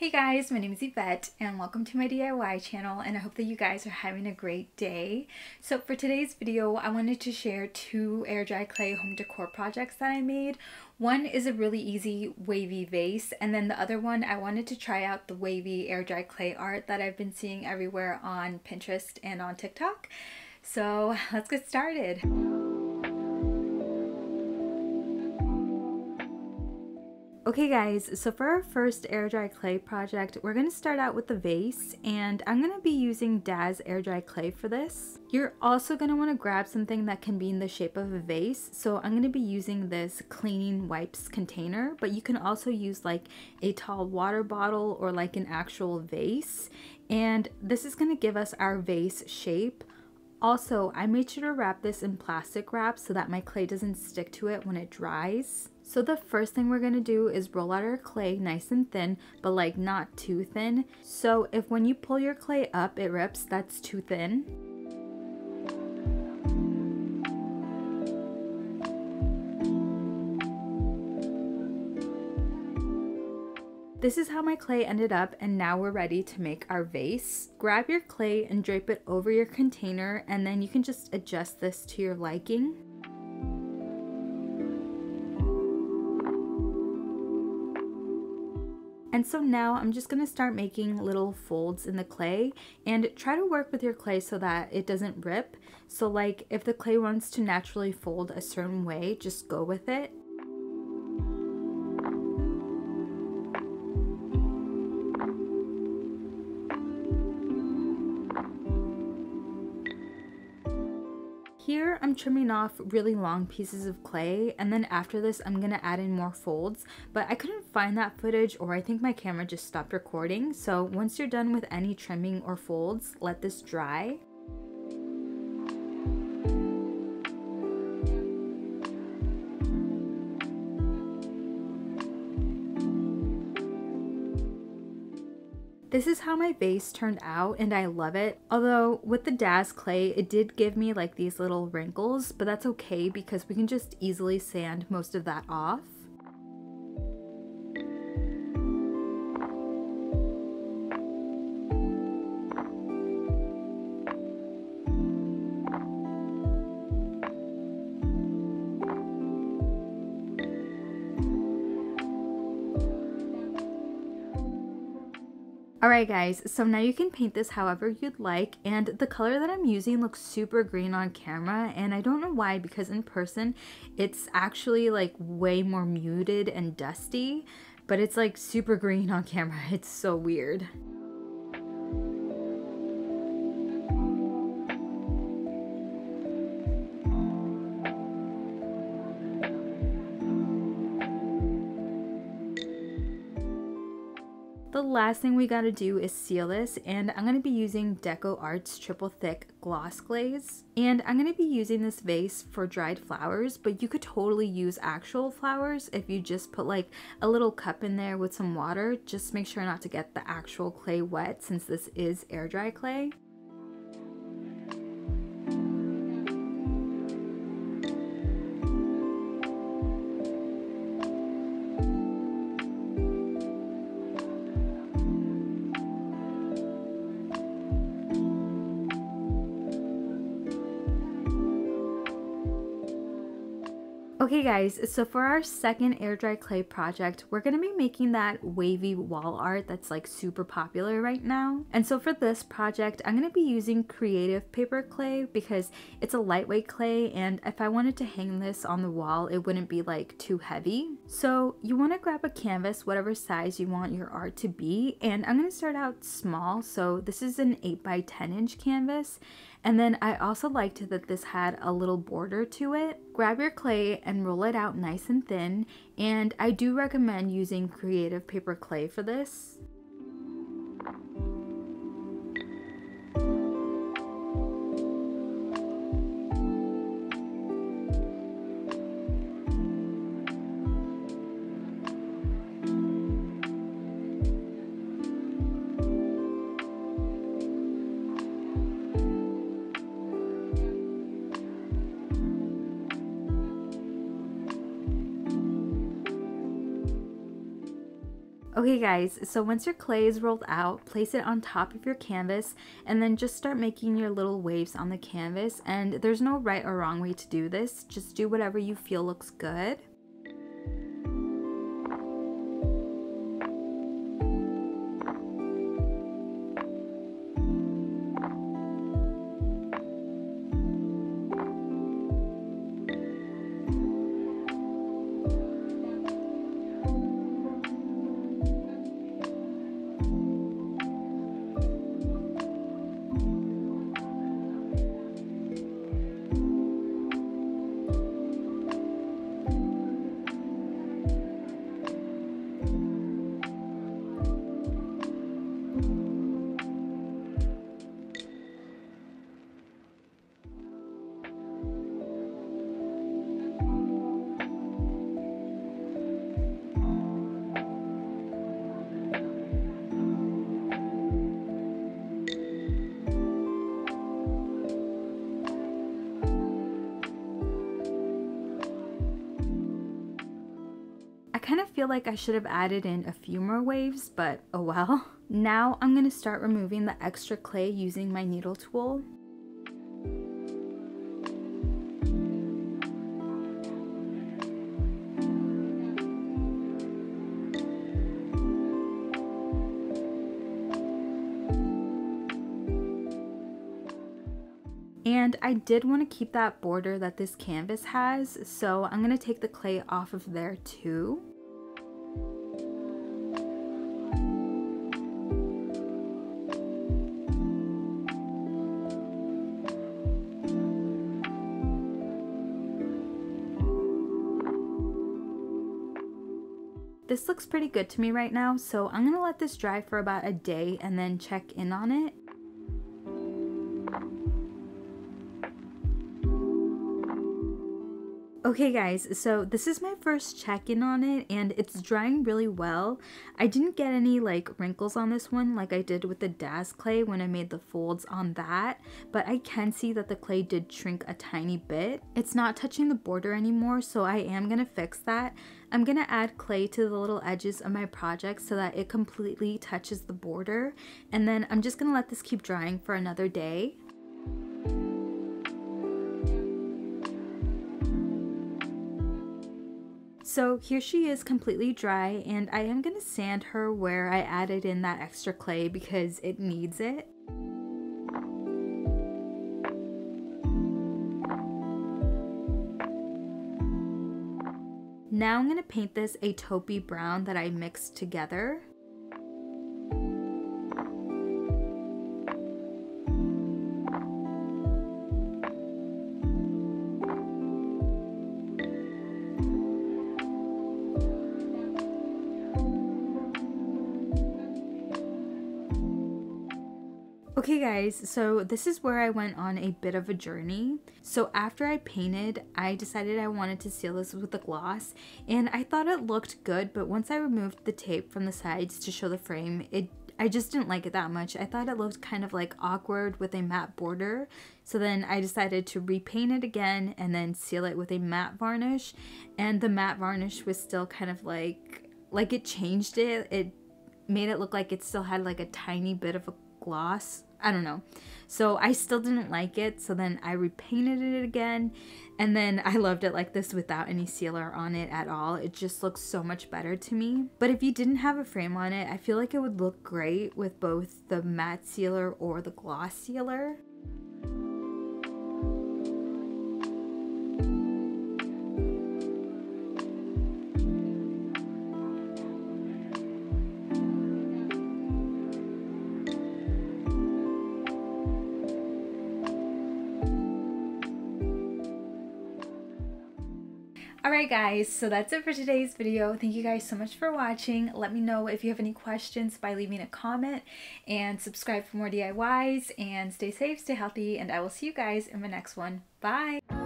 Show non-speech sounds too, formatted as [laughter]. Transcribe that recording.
Hey guys, my name is Ivett and welcome to my DIY channel and I hope that you guys are having a great day. So for today's video, I wanted to share two air dry clay home decor projects that I made. One is a really easy wavy vase and then the other one I wanted to try out the wavy air dry clay art that I've been seeing everywhere on Pinterest and on TikTok. So let's get started. Okay guys, so for our first air dry clay project, we're to start out with the vase and I'm to be using DAS air dry clay for this. You're also want to grab something that can be in the shape of a vase. So I'm to be using this cleaning wipes container, but you can also use like a tall water bottle or like an actual vase. And this is to give us our vase shape. Also, I made sure to wrap this in plastic wrap so that my clay doesn't stick to it when it dries. So the first thing we're going to do is roll out our clay nice and thin, but like not too thin. So if when you pull your clay up it rips, that's too thin. This is how my clay ended up and now we're ready to make our vase. Grab your clay and drape it over your container and then you can just adjust this to your liking. And so now I'm just going to start making little folds in the clay and try to work with your clay so that it doesn't rip. So like if the clay wants to naturally fold a certain way, just go with it. Here I'm trimming off really long pieces of clay and then after this I'm to add in more folds. But I couldn't find that footage or I think my camera just stopped recording. So once you're done with any trimming or folds let this dry This is how my vase turned out and I love it. Although with the DAS clay, it did give me like these little wrinkles, but that's okay because we can just easily sand most of that off. Alright guys, so now you can paint this however you'd like and the color that I'm using looks super green on camera and I don't know why because in person it's actually like way more muted and dusty but it's like super green on camera. [laughs] It's so weird. The last thing we gotta do is seal this and I'm gonna be using DecoArt's Triple Thick Gloss Glaze. And I'm gonna be using this vase for dried flowers, but you could totally use actual flowers if you just put like a little cup in there with some water. Just make sure not to get the actual clay wet since this is air dry clay. Okay guys, so for our second air dry clay project, we're to be making that wavy wall art that's like super popular right now. And so for this project, I'm to be using creative paper clay because it's a lightweight clay and if I wanted to hang this on the wall, it wouldn't be like too heavy. So you want to grab a canvas, whatever size you want your art to be. And I'm to start out small. So this is an 8 by 10 inch canvas and then I also liked that this had a little border to it. Grab your clay and roll it out nice and thin. And I do recommend using creative paper clay for this. Okay guys, so once your clay is rolled out, place it on top of your canvas and then just start making your little waves on the canvas and there's no right or wrong way to do this, just do whatever you feel looks good. Kind of feel like I should have added in a few more waves, but oh well. [laughs] Now I'm going to start removing the extra clay using my needle tool. And I did want to keep that border that this canvas has, so I'm going to take the clay off of there too. This looks pretty good to me right now, so I'm to let this dry for about a day and then check in on it. Okay guys, so this is my first check-in on it and it's drying really well. I didn't get any like wrinkles on this one like I did with the DAS clay when I made the folds on that, but I can see that the clay did shrink a tiny bit. It's not touching the border anymore, so I am gonna fix that. I'm gonna add clay to the little edges of my project so that it completely touches the border, and then I'm just gonna let this keep drying for another day. So here she is completely dry and I am going to sand her where I added in that extra clay because it needs it. Now I'm going to paint this a taupey brown that I mixed together. Okay guys, so this is where I went on a bit of a journey. So after I painted, I decided I wanted to seal this with a gloss and I thought it looked good, but once I removed the tape from the sides to show the frame, it I just didn't like it that much. I thought it looked kind of like awkward with a matte border. So then I decided to repaint it again and then seal it with a matte varnish. And the matte varnish was still kind of like, like it changed it. It made it look like it still had like a tiny bit of a gloss I don't know. So I still didn't like it. So then I repainted it again. And then I loved it like this without any sealer on it at all. It just looks so much better to me. But if you didn't have a frame on it, I feel like it would look great with both the matte sealer or the gloss sealer. Alright guys, so that's it for today's video. Thank you guys so much for watching. Let me know if you have any questions by leaving a comment and subscribe for more DIYs and stay safe, stay healthy, and I will see you guys in the next one. Bye!